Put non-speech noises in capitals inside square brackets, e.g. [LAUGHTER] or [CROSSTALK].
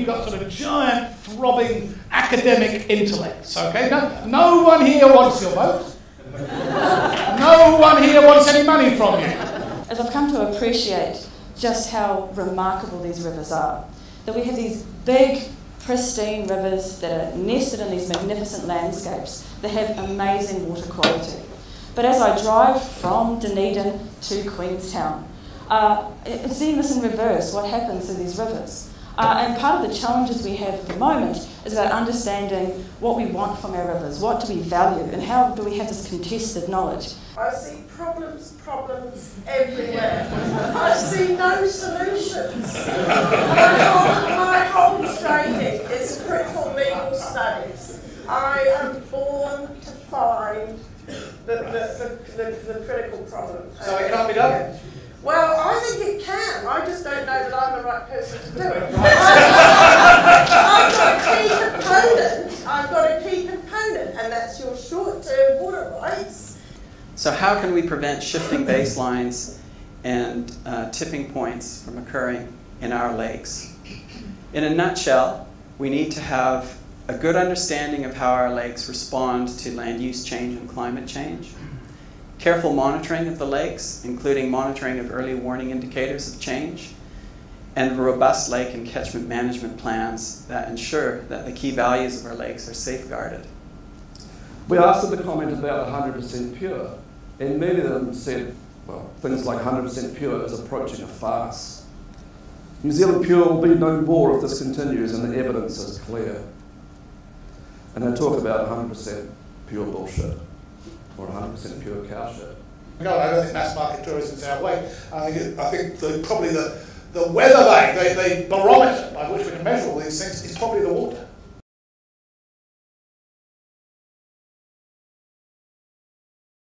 you've got sort of giant, throbbing academic intellects. Okay, no, no one here wants your vote. no one here wants any money from you. As I've come to appreciate just how remarkable these rivers are, that we have these big, pristine rivers that are nested in these magnificent landscapes that have amazing water quality. But as I drive from Dunedin to Queenstown, uh, seeing this in reverse, what happens to these rivers. Uh, and part of the challenges we have at the moment is about understanding what we want from our rivers, what do we value, and how do we have this contested knowledge. I see problems, problems everywhere. I see no solutions. My whole, my whole training is critical legal studies. I am born to find the, the, the, the, critical problem. So it can't be done? Well, I think it can. I just don't know that I'm the right person to do it. [LAUGHS] I've got a key component. I've got a key component, short-term water rights. So how can we prevent shifting baselines and uh, tipping points from occurring in our lakes? In a nutshell, we need to have a good understanding of how our lakes respond to land use change and climate change careful monitoring of the lakes, including monitoring of early warning indicators of change, and robust lake and catchment management plans that ensure that the key values of our lakes are safeguarded. We asked them to comment about 100% pure, and many of them said, well, things like 100% pure is approaching a farce. New Zealand Pure will be no more if this continues and the evidence is clear. And they talk about 100% pure bullshit or 100% pure cow shit. No, I don't think mass market tourism is our way. I think, I think the, probably the, the weather vane, the, the barometer by which we can measure all these things is probably the water.